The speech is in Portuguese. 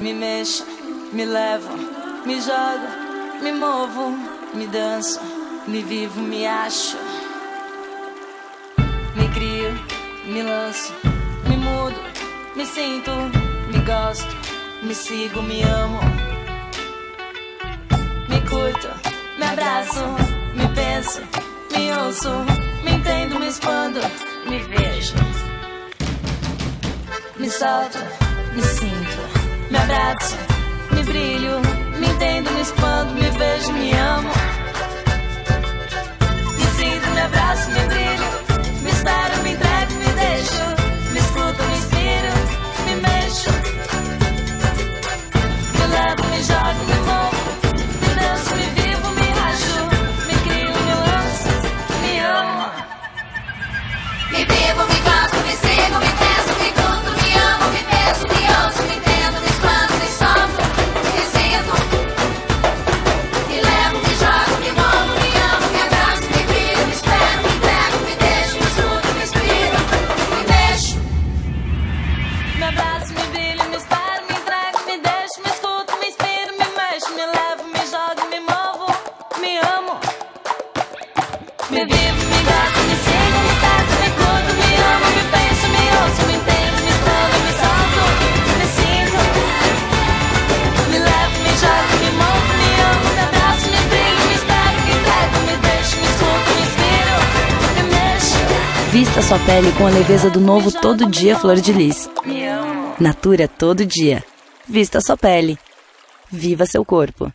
me mexo, me levo, me jogo, me movo, me danço, me vivo, me acho. Me crio, me lanço, me mudo, me sinto, me gosto, me sigo, me amo. Me curto, me abraço, me penso, me ouço, me entendo, me expando, me vejo. Me solto, me sinto me abraço, me brilho, me entendo, me expando, me vejo, me amo. Vista sua pele com a leveza do novo Todo Dia Flor de Lis. Natura todo dia. Vista sua pele. Viva seu corpo.